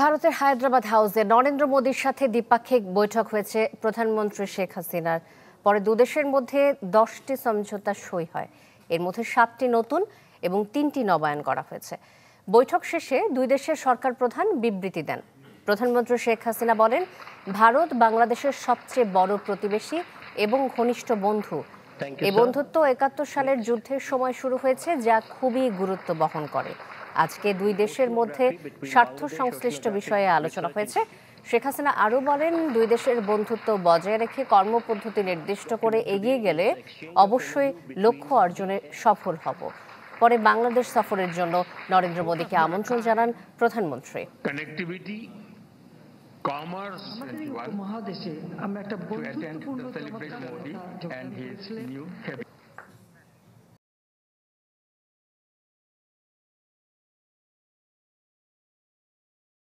ভারতের হায়দ্রাবাদ হাউসে নরেন্দ্র মোদীর সাথে দ্বিপাক্ষিক বৈঠক হয়েছে প্রধানমন্ত্রী শেখ হাসিনার। পরে দুদেশের মধ্যে দশটি সমঝোতা সই হয়। এর মধ্যে সাতটি নতুন এবং তিনটি নবায়ন করা হয়েছে। বৈঠক শেষে দুই দেশের সরকার প্রধান বিবৃতি দেন। প্রধানমন্ত্রী শেখ হাসিনা বলেন ভারত বাংলাদেশের সবচেয়ে বড় প্রতিবেশী এবং ঘনিষ্ঠ বন্ধু। এই বন্ধুত্ব একাত্তর সালের যুদ্ধের সময় শুরু হয়েছে যা খুবই গুরুত্ব বহন করে। আজকে দুই দেশের মধ্যে স্বার্থ সংশ্লিষ্ট বিষয়ে আলোচনা হয়েছে। শেখ হাসিনা আরও বলেন দুই দেশের বন্ধুত্ব বজায় রেখে কর্মপদ্ধতি নির্দিষ্ট করে এগিয়ে গেলে অবশ্যই লক্ষ্য অর্জনে সফল হব। পরে বাংলাদেশ সফরের জন্য নরেন্দ্র মোদীকে আমন্ত্রণ জানান প্রধানমন্ত্রী। মহাদেশে আমরা একটা